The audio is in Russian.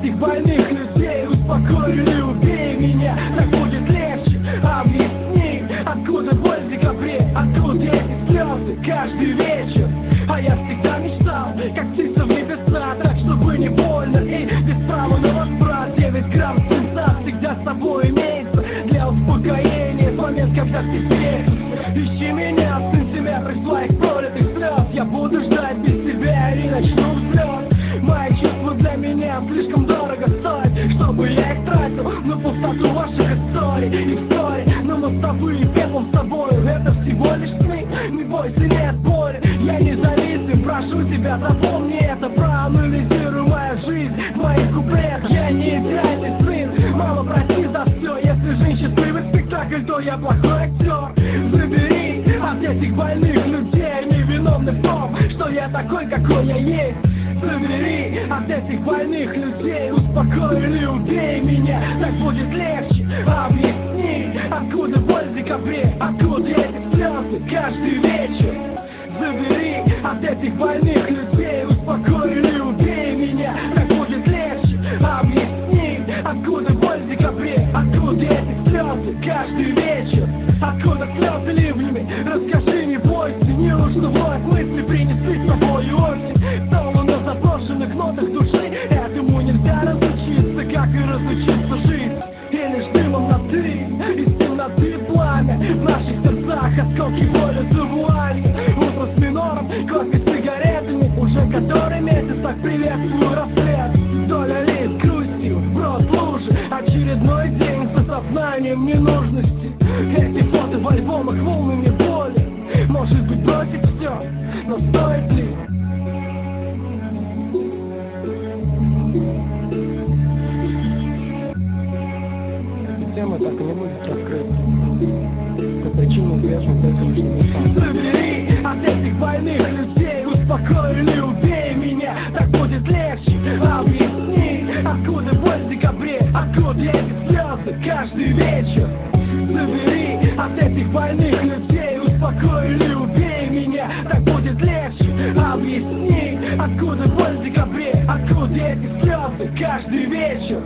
этих больных людей Успокой или убей меня, так будет легче Объясни, откуда боль в декабре, откуда эти слезы Каждый вечер, а я всегда мечтал, как птица в небеса Так, чтобы не больно и без права на возврат. Девять грамм свинца всегда с тобой имеется Для успокоения. В момент, когда ты встретишь Ищи меня. В сантиметрах твоих пролитых слез. Я буду ждать без тебя и начну с тобой. Это всего лишь сны, не бойся, нет боли Я не зависим, прошу тебя, запомни это. Проанализируй жизнь, мои куплеты Я не идеальный сын, мама, прости за все Если жизнь счастливый спектакль, то я плохой актер. Забери от этих больных людей Невиновны в том, что я такой, какой я есть. Забери от этих больных людей Успокой или убей меня. Так будет легче слезы каждый вечер. Забери от этих больных людей Успокой или убей меня. Так будет легче Объясни, откуда боль в декабре Откуда эти слезы каждый вечер? Откуда слезы ливнями? Расскажи, не бойся Неужто вновь мысли принесли с собой осень. Снова на заброшенных нотах души. Этому нельзя разучиться, как и разучиться боли за вуалью Утро с минором, кофе с сигаретами Уже который месяц так приветствую рассвет Доля лиц грустью, в рот лужи Очередной день с осознанием ненужности Эти фото в альбомах волнами боли Может быть бросить все, но стоит ли? Тема так и не будет раскрыта. По причинам известным только лишь мне Забери от этих больных людей Успокой или убей меня. Так будет легче Объясни, откуда боль в декабре Откуда эти слезы каждый вечер. Забери от этих больных людей Успокой или убей меня. Так будет легче Объясни, откуда боль в декабре Откуда эти слезы каждый вечер